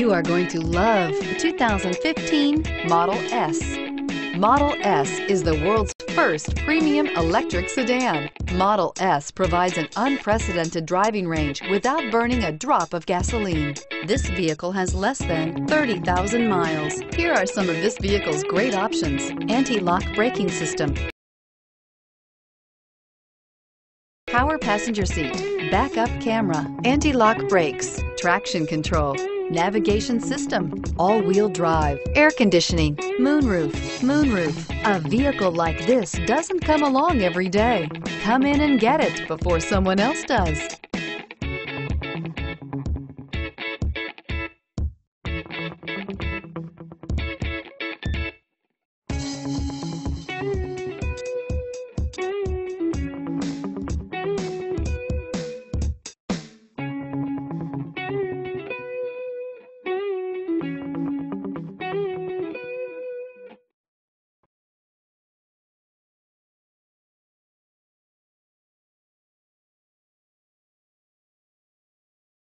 You are going to love the 2015 Model S. Model S is the world's first premium electric sedan. Model S provides an unprecedented driving range without burning a drop of gasoline. This vehicle has less than 30,000 miles. Here are some of this vehicle's great options. Anti-lock braking system, power passenger seat, backup camera, anti-lock brakes, traction control, navigation system, all-wheel drive, air conditioning, moonroof, moonroof. A vehicle like this doesn't come along every day. Come in and get it before someone else does.